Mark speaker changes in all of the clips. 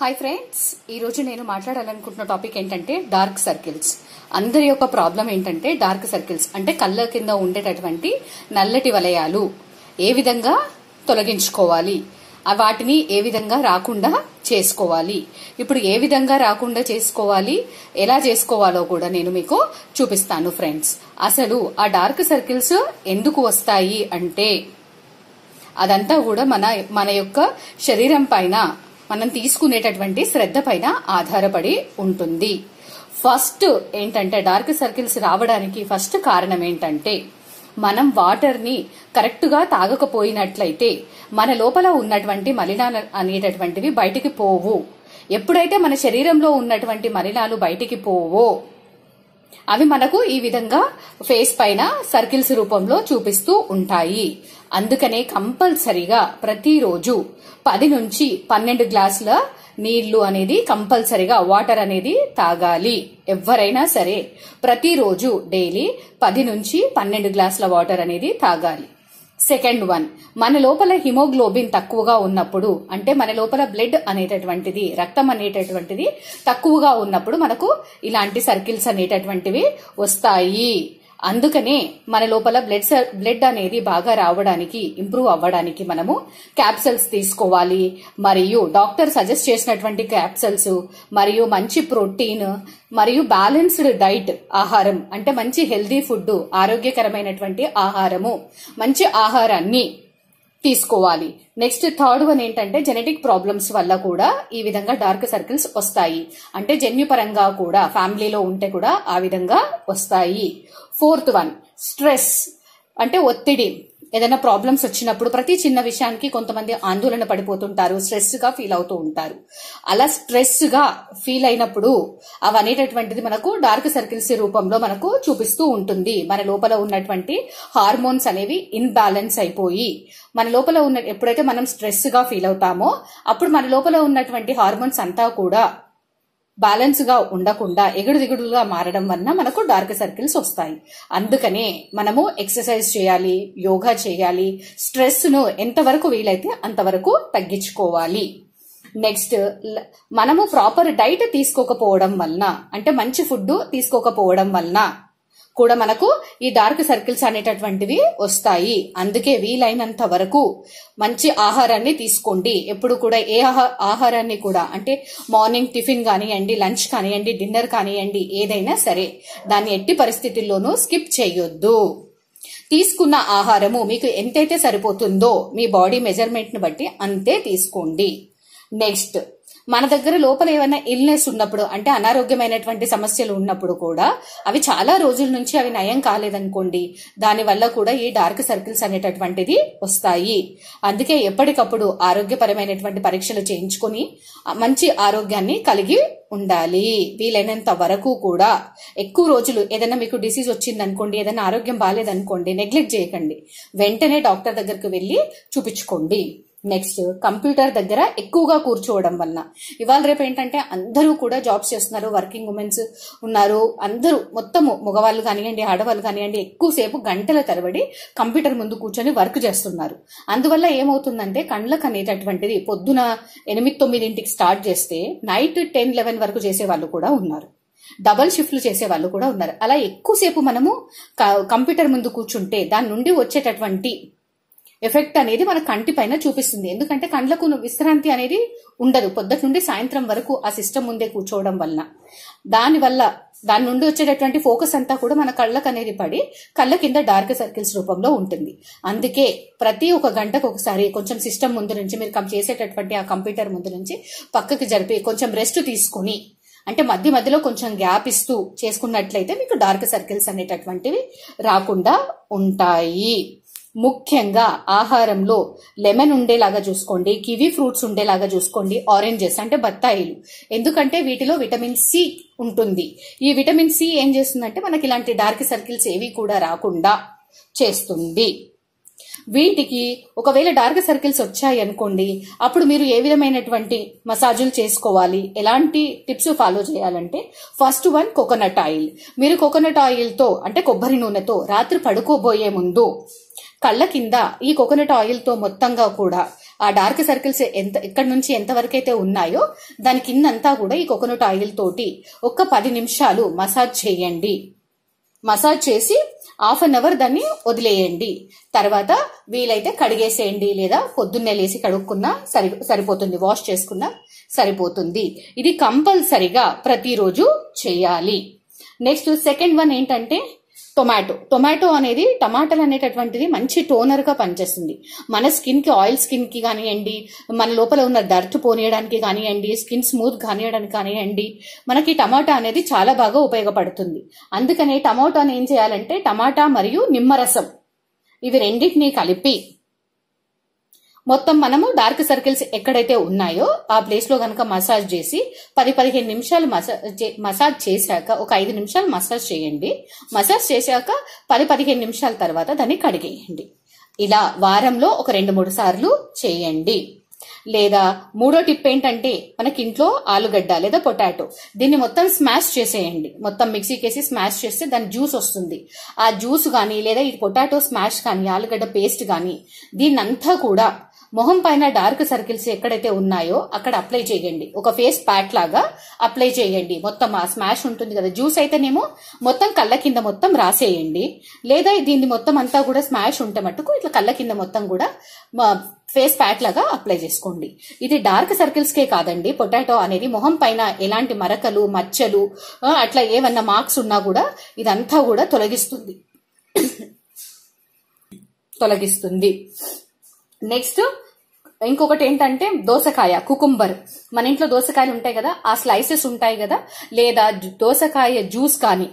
Speaker 1: Hi friends ఈరోజు నేను మాట్లాడాలనుకుంటున్న టాపిక్ ఏంటంటే డార్క్ సర్కిల్స్ అందరి యొక్క ప్రాబ్లం ఏంటంటే డార్క్ సర్కిల్స్ అంటే కళ్ళ కింద ఉండేటటువంటి నల్లటి వలయాలు ఏ విధంగా తొలగించుకోవాలి? వాటిని ఏ విధంగా రాకుండా చేసుకోవాలి? ఇప్పుడు ఏ విధంగా రాకుండా చేసుకోవాలి? ఎలా చేసుకోవాలో కూడా నేను మీకు చూపిస్తాను ఫ్రెండ్స్ అసలు ఆ డార్క్ సర్కిల్స్ ఎందుకు వస్తాయి అంటే అదంతా కూడా మన మన యొక్క శరీరం పైన మనం తీసుకునేటటువంటి శ్రద్ధ పైన ఆధారపడి ఉంటుంది. ఫస్ట్ ఏంటంటే డార్క్ సర్కిల్స్ రావడానికి ఫస్ట్ కారణం ఏంటంటే మనం వాటర్ని తాగకపోయినట్లయితే మన లోపల ఉన్నటువంటి మలినాలు అనేటటువంటివి బయటికి పోవు. ఎప్పుడైతే మన శరీరంలో ఉన్నటువంటి మలినాలు బయటికి పోవో అవి మనకు ఈ విధంగా ఫేస్ పైన సర్కిల్స్ రూపంలో చూపిస్తూ ఉంటాయి. అందుకనే కంపల్సరిగా ప్రతిరోజు పది నుంచి పన్నెండు గ్లాసుల నీళ్ళు అనేది కంపల్సరిగా వాటర్ అనేది తాగాలి. ఎవరైనా సరే ప్రతిరోజు డైలీ పది నుంచి పన్నెండు గ్లాసుల వాటర్ అనేది తాగాలి. Second one. మన లోపల హిమోగ్లోబిన్ తక్కువగా ఉన్నప్పుడు అంటే మన లోపల బ్లడ్ అనేటటువంటిది రక్తం అనేటటువంటిది తక్కువగా ఉన్నప్పుడు మనకు ఇలాంటి సర్కిల్స్ అనేటటువంటివి వస్తాయి. అందుకనే మన లోపల బ్లడ్ బ్లడ్ అనేది బాగా రావడానికి ఇంప్రూవ్ అవ్వడానికి మనము క్యాప్సల్స్ తీసుకోవాలి. మరియు డాక్టర్ సజెస్ట్ చేసినటువంటి క్యాప్సల్స్ మరియు మంచి ప్రోటీన్ మరియు బ్యాలెన్స్డ్ డైట్ ఆహారం అంటే మంచి హెల్దీ ఫుడ్ ఆరోగ్యకరమైనటువంటి ఆహారము మంచి ఆహారాన్ని తీసుకోవాలి. నెక్స్ట్ థర్డ్ వన్ ఏంటంటే జెనెటిక్ ప్రాబ్లమ్స్ వల్ల కూడా ఈ విధంగా డార్క్ సర్కిల్స్ వస్తాయి. అంటే జన్యుపరంగా కూడా ఫ్యామిలీలో ఉంటే కూడా ఆ విధంగా వస్తాయి. ఫోర్త్ వన్ స్ట్రెస్ అంటే ఒత్తిడి. ఏదైనా ప్రాబ్లమ్స్ వచ్చినప్పుడు ప్రతి చిన్న విషయానికి కొంతమంది ఆందోళన పడిపోతుంటారు స్ట్రెస్గా ఫీల్ అవుతూ ఉంటారు. అలా స్ట్రెస్గా ఫీల్ అయినప్పుడు అవనేటటువంటిది మనకు డార్క్ సర్కిల్స్ రూపంలో మనకు చూపిస్తూ ఉంటుంది. మన లోపల ఉన్నటువంటి హార్మోన్స్ అనేవి ఇన్బ్యాలెన్స్ అయిపోయి మన లోపల ఉన్న ఎప్పుడైతే మనం స్ట్రెస్గా ఫీల్ అవుతామో అప్పుడు మన లోపల ఉన్నటువంటి హార్మోన్స్ అంతా కూడా బ్యాలెన్స్గా ఉండకుండా ఎగుడు దిగుడుగా మారడం వలన మనకు డార్క్ సర్కిల్స్ వస్తాయి. అందుకనే మనము ఎక్సర్సైజ్ చేయాలి యోగా చేయాలి స్ట్రెస్ను ఎంతవరకు వీలైతే అంతవరకు తగ్గించుకోవాలి. నెక్స్ట్ మనము ప్రాపర్ డైట్ తీసుకోకపోవడం వలన అంటే మంచి ఫుడ్ తీసుకోకపోవడం వలన కూడా మనకు ఈ డార్క్ సర్కిల్స్ అనేటటువంటివి వస్తాయి. అందుకే వీలైనంత వరకు మంచి ఆహారాన్ని తీసుకోండి. ఎప్పుడు కూడా ఏ ఆహారాన్ని కూడా అంటే మార్నింగ్ టిఫిన్ కానివ్వండి లంచ్ కానివ్వండి డిన్నర్ కానివ్వండి ఏదైనా సరే దాన్ని ఎట్టి పరిస్థితుల్లోనూ స్కిప్ చేయొద్దు. తీసుకున్న ఆహారము మీకు ఎంతైతే సరిపోతుందో మీ బాడీ మెజర్మెంట్ని బట్టి అంతే తీసుకోండి. నెక్స్ట్ మన దగ్గర లోపల ఏమైనా ఇల్నెస్ ఉన్నప్పుడు అంటే అనారోగ్యమైనటువంటి సమస్యలు ఉన్నప్పుడు కూడా అవి చాలా రోజుల నుంచి అవి నయం కాలేదనుకోండి. దానివల్ల కూడా ఈ డార్క్ సర్కిల్స్ అనేటటువంటిది వస్తాయి. అందుకే ఎప్పటికప్పుడు ఆరోగ్యపరమైనటువంటి పరీక్షలు చేయించుకొని మంచి ఆరోగ్యాన్ని కలిగి ఉండాలి. వీలైనంత వరకు కూడా. ఎక్కువ రోజులు ఏదైనా మీకు డిసీజ్ వచ్చింది అనుకోండి ఏదైనా ఆరోగ్యం బాగాలేదనుకోండి నెగ్లెక్ట్ చేయకండి. వెంటనే డాక్టర్ దగ్గరకు వెళ్ళి చూపించుకోండి. నెక్స్ట్ కంప్యూటర్ దగ్గర ఎక్కువగా కూర్చోవడం వలన. ఇవాళ రేపు ఏంటంటే అందరూ కూడా జాబ్స్ చేస్తున్నారు వర్కింగ్ ఉమెన్స్ ఉన్నారు. అందరూ మొత్తము మగవాళ్ళు కానివ్వండి ఆడవాళ్ళు కానివ్వండి ఎక్కువసేపు గంటల తరబడి కంప్యూటర్ ముందు కూర్చొని వర్క్ చేస్తున్నారు. అందువల్ల ఏమవుతుందంటే కళ్ళకు అనేటటువంటిది పొద్దున ఎనిమిది తొమ్మిదింటికి స్టార్ట్ చేస్తే నైట్ టెన్ లెవెన్ వరకు చేసే వాళ్ళు కూడా ఉన్నారు. డబల్ షిఫ్ట్లు చేసే వాళ్ళు కూడా ఉన్నారు. అలా ఎక్కువసేపు మనము కంప్యూటర్ ముందు కూర్చుంటే దాని నుండి వచ్చేటటువంటి ఎఫెక్ట్ అనేది మన కంటి పైన చూపిస్తుంది. ఎందుకంటే కండ్లకు విశ్రాంతి అనేది ఉండదు. పొద్దుటి నుండి సాయంత్రం వరకు ఆ సిస్టమ్ ముందే కూర్చోవడం వలన. దానివల్ల దాని నుండి వచ్చేటటువంటి ఫోకస్ అంతా కూడా మన కళ్ళకు అనేది పడి కళ్ళ కింద డార్క్ సర్కిల్స్ రూపంలో ఉంటుంది. అందుకే ప్రతి ఒక గంటకు ఒకసారి కొంచెం సిస్టమ్ ముందు నుంచి మీరు చేసేటటువంటి ఆ కంప్యూటర్ ముందు నుంచి పక్కకి జరిపి కొంచెం రెస్ట్ తీసుకుని అంటే మధ్య మధ్యలో కొంచెం గ్యాప్ ఇస్తూ చేసుకున్నట్లయితే మీకు డార్క్ సర్కిల్స్ అనేటటువంటివి రాకుండా ఉంటాయి. ముఖ్యంగా ఆహారంలో లెమన్ ఉండేలాగా చూసుకోండి కివీ ఫ్రూట్స్ ఉండేలాగా చూసుకోండి ఆరెంజెస్ అంటే బత్తాయిలు. ఎందుకంటే వీటిలో విటమిన్ సి ఉంటుంది. ఈ విటమిన్ సి ఏం చేస్తుందంటే మనకి ఇలాంటి డార్క్ సర్కిల్స్ ఏవి కూడా రాకుండా చేస్తుంది. వీటికి ఒకవేళ డార్క్ సర్కిల్స్ వచ్చాయి అనుకోండి అప్పుడు మీరు ఏ విధమైనటువంటి మసాజులు చేసుకోవాలి ఎలాంటి టిప్స్ ఫాలో చేయాలంటే ఫస్ట్ వన్ కోకోనట్ ఆయిల్. మీరు కోకోనట్ ఆయిల్తో అంటే కొబ్బరి నూనెతో రాత్రి పడుకోబోయే ముందు కళ్ళ కింద ఈ కోకోనట్ ఆయిల్తో మొత్తంగా కూడా ఆ డార్క్ సర్కిల్స్ ఎంత ఎక్కడి నుంచి ఎంత అయితే ఉన్నాయో దాని కిందంతా కూడా ఈ కోకోనట్ ఆయిల్ తోటి ఒక్క పది నిమిషాలు మసాజ్ చేయండి. మసాజ్ చేసి హాఫ్ అన్ అవర్ దాన్ని వదిలేయండి. తర్వాత వీలైతే కడిగేసేయండి లేదా పొద్దున్నే లేసి కడుక్కున్నా సరి సరిపోతుంది వాష్ చేసుకున్నా సరిపోతుంది. ఇది కంపల్సరిగా ప్రతిరోజు చేయాలి. నెక్స్ట్ సెకండ్ వన్ ఏంటంటే టొమాటో టొమాటో అనేది టమాటాలు అనేటటువంటిది మంచి టోనర్గా పనిచేస్తుంది. మన స్కిన్కి ఆయిల్ స్కిన్కి కానివ్వండి మన లోపల ఉన్న డర్ట్ పోనీయడానికి కానివ్వండి స్కిన్ స్మూత్ కానివ్వడానికి కానివ్వండి మనకి టమాటా అనేది చాలా బాగా ఉపయోగపడుతుంది. అందుకనే టమాటాని ఏం చేయాలంటే టమాటా మరియు నిమ్మరసం ఇవి రెండింటినీ కలిపి మొత్తం మనము డార్క్ సర్కిల్స్ ఎక్కడైతే ఉన్నాయో ఆ ప్లేస్లో కనుక మసాజ్ చేసి పది పదిహేను నిమిషాలు మసాజ్ మసాజ్ చేశాక ఒక ఐదు నిమిషాలు మసాజ్ చేయండి. మసాజ్ చేశాక పది పదిహేను నిమిషాల తర్వాత దాన్ని కడిగేయండి. ఇలా వారంలో ఒక రెండు మూడు సార్లు చేయండి. లేదా మూడో టిప్ ఏంటంటే మనకి ఇంట్లో ఆలుగడ్డ లేదా పొటాటో దీన్ని మొత్తం స్మాష్ చేసేయండి. మొత్తం మిక్సీకేసి స్మాష్ చేస్తే దాని జ్యూస్ వస్తుంది. ఆ జ్యూస్ కానీ లేదా ఈ పొటాటో స్మాష్ కానీ ఆలుగడ్డ పేస్ట్ కానీ దీన్నంతా కూడా మొహం పైన డార్క్ సర్కిల్స్ ఎక్కడైతే ఉన్నాయో అక్కడ అప్లై చేయండి. ఒక ఫేస్ ప్యాక్ లాగా అప్లై చేయండి. మొత్తం ఆ స్మాష్ ఉంటుంది కదా. జ్యూస్ అయితేనేమో మొత్తం కళ్ళ కింద మొత్తం రాసేయండి. లేదా దీన్ని మొత్తం అంతా కూడా స్మాష్ ఉంటే మట్టుకు ఇట్లా కళ్ళ కింద మొత్తం కూడా ఫేస్ ప్యాక్ లాగా అప్లై చేసుకోండి. ఇది డార్క్ సర్కిల్స్ కే కాదండి. పొటాటో అనేది మొహం పైన ఎలాంటి మరకలు మచ్చలు అట్లా ఏమన్నా మార్క్స్ ఉన్నా కూడా ఇదంతా కూడా తొలగిస్తుంది. తొలగిస్తుంది. నెక్స్ట్ ఇంకొకటి ఏంటంటే దోసకాయ కుకుంబర్ మన ఇంట్లో దోసకాయలు ఉంటాయి కదా ఆ స్లైసెస్ ఉంటాయి కదా లేదా దోసకాయ జ్యూస్ కానీ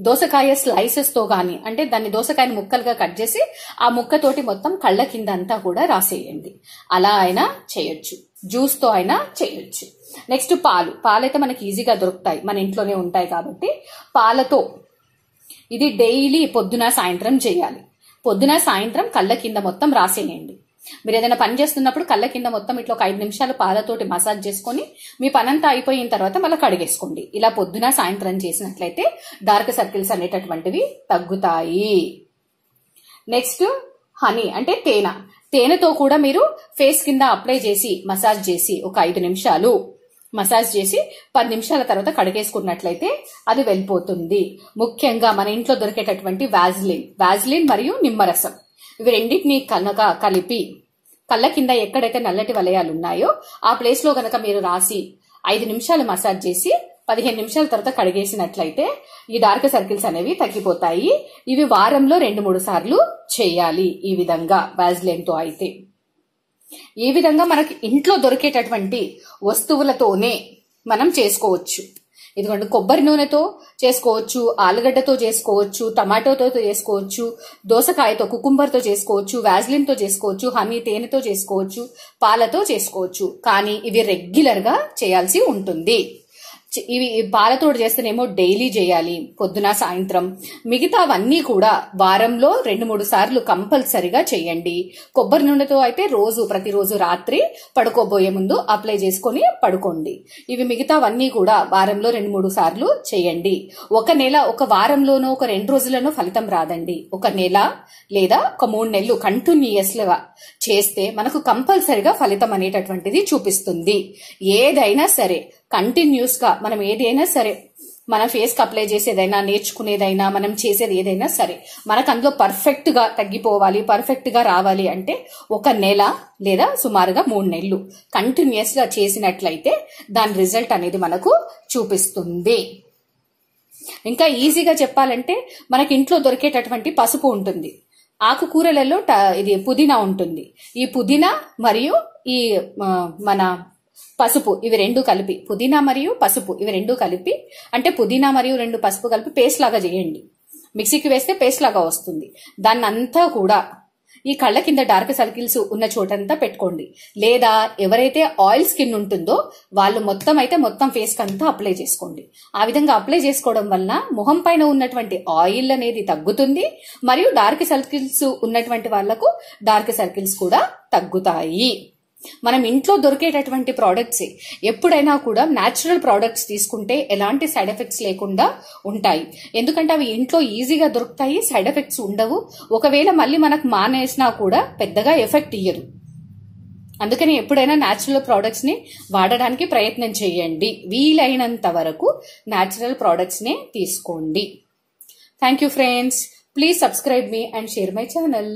Speaker 1: దోసకాయ స్లైసెస్తో కానీ అంటే దాన్ని దోసకాయని ముక్కలుగా కట్ చేసి ఆ ముక్కతోటి మొత్తం కళ్ళ కింద అంతా కూడా రాసేయండి. అలా అయినా చేయొచ్చు. జ్యూస్తో అయినా చేయొచ్చు. నెక్స్ట్ పాలు. పాలైతే మనకి ఈజీగా దొరుకుతాయి. మన ఇంట్లోనే ఉంటాయి కాబట్టి పాలతో ఇది డైలీ పొద్దున సాయంత్రం చేయాలి. పొద్దున సాయంత్రం కళ్ళ కింద మొత్తం రాసేయండి. మీరు ఏదైనా పని చేస్తున్నప్పుడు కళ్ళ కింద మొత్తం ఇట్లా ఒక ఐదు నిమిషాలు పాలతోటి మసాజ్ చేసుకొని మీ పనంతా అయిపోయిన తర్వాత మళ్ళీ కడిగేసుకోండి. ఇలా పొద్దున సాయంత్రం చేసినట్లయితే డార్క్ సర్కిల్స్ అనేటటువంటివి తగ్గుతాయి. నెక్స్ట్ హనీ అంటే తేనె. తేనెతో కూడా మీరు ఫేస్ కింద అప్లై చేసి మసాజ్ చేసి ఒక ఐదు నిమిషాలు మసాజ్ చేసి పది నిమిషాల తర్వాత కడిగేసుకున్నట్లయితే అది వెళ్ళిపోతుంది. ముఖ్యంగా మన ఇంట్లో దొరికేటటువంటి వాజ్లిన్ వాజ్లిన్ మరియు నిమ్మరసం ఇవి రెండింటిని కనుక కలిపి కళ్ళ కింద ఎక్కడైతే నల్లటి వలయాలు ఉన్నాయో ఆ ప్లేస్లో కనుక గనక మీరు రాసి ఐదు నిమిషాలు మసాజ్ చేసి పదిహేను నిమిషాల తర్వాత కడిగేసినట్లయితే ఈ డార్క్ సర్కిల్స్ అనేవి తగ్గిపోతాయి. ఇవి వారంలో రెండు మూడు సార్లు చేయాలి ఈ విధంగా వాజ్లైన్ అయితే. ఈ విధంగా మనకి ఇంట్లో దొరికేటటువంటి వస్తువులతోనే మనం చేసుకోవచ్చు. ఎందుకంటే కొబ్బరి నూనెతో చేసుకోవచ్చు ఆలుగడ్డతో చేసుకోవచ్చు టమాటోతో చేసుకోవచ్చు దోసకాయతో కుకుంబర్తో చేసుకోవచ్చు వ్యాజ్లిన్తో చేసుకోవచ్చు హనీ తేనెతో చేసుకోవచ్చు పాలతో చేసుకోవచ్చు. కానీ ఇవి రెగ్యులర్గా చేయాల్సి ఉంటుంది. ఇవి పాలతోడు చేస్తేనేమో డైలీ చేయాలి పొద్దున సాయంత్రం. మిగతావన్నీ కూడా వారంలో రెండు మూడు సార్లు కంపల్సరిగా చేయండి. కొబ్బరి నూనెతో అయితే రోజు ప్రతిరోజు రాత్రి పడుకోబోయే ముందు అప్లై చేసుకొని పడుకోండి. ఇవి మిగతావన్నీ కూడా వారంలో రెండు మూడు సార్లు చేయండి. ఒక నెల ఒక వారంలోనో ఒక రెండు రోజుల్లోనో ఫలితం రాదండి. ఒక నెల లేదా ఒక మూడు నెలలు కంటిన్యూయస్గా చేస్తే మనకు కంపల్సరిగా ఫలితం అనేటటువంటిది చూపిస్తుంది. ఏదైనా సరే కంటిన్యూస్గా మనం ఏదైనా సరే మన ఫేస్కి అప్లై చేసేదైనా నేర్చుకునేదైనా మనం చేసేది ఏదైనా సరే మనకు అందులో పర్ఫెక్ట్గా తగ్గిపోవాలి పర్ఫెక్ట్గా రావాలి అంటే ఒక నెల లేదా సుమారుగా మూడు నెలలు కంటిన్యూస్గా చేసినట్లయితే దాని రిజల్ట్ అనేది మనకు చూపిస్తుంది. ఇంకా ఈజీగా చెప్పాలంటే మనకి ఇంట్లో దొరికేటటువంటి పసుపు ఉంటుంది. ఆకుకూరలలో ట- ఇది పుదీనా ఉంటుంది. ఈ పుదీనా మరియు ఈ మన పసుపు ఇవి రెండు కలిపి పుదీనా మరియు పసుపు ఇవి రెండు కలిపి అంటే పుదీనా మరియు రెండు పసుపు కలిపి పేస్ట్ లాగా చేయండి. మిక్సీకి వేస్తే పేస్ట్ లాగా వస్తుంది. దాన్ని అంతా కూడా ఈ కళ్ళ కింద డార్క్ సర్కిల్స్ ఉన్న చోటంతా పెట్టుకోండి. లేదా ఎవరైతే ఆయిల్ స్కిన్ ఉంటుందో వాళ్ళు మొత్తం అయితే మొత్తం ఫేస్ అంతా అప్లై చేసుకోండి. ఆ విధంగా అప్లై చేసుకోవడం వలన మొహం పైన ఉన్నటువంటి ఆయిల్ అనేది తగ్గుతుంది మరియు డార్క్ సర్కిల్స్ ఉన్నటువంటి వాళ్ళకు డార్క్ సర్కిల్స్ కూడా తగ్గుతాయి. మనం ఇంట్లో దొరికేటటువంటి ప్రోడక్ట్సే ఎప్పుడైనా కూడా న్యాచురల్ ప్రోడక్ట్స్ తీసుకుంటే ఎలాంటి సైడ్ ఎఫెక్ట్స్ లేకుండా ఉంటాయి. ఎందుకంటే అవి ఇంట్లో ఈజీగా దొరుకుతాయి సైడ్ ఎఫెక్ట్స్ ఉండవు. ఒకవేళ మళ్ళీ మనకు మానేసినా కూడా పెద్దగా ఎఫెక్ట్ ఇయ్యదు. అందుకని ఎప్పుడైనా న్యాచురల్ ప్రోడక్ట్స్ని వాడడానికి ప్రయత్నం చేయండి. వీలైనంత వరకు న్యాచురల్ ప్రోడక్ట్స్ నే తీసుకోండి. Thank you friends please subscribe me and share my channel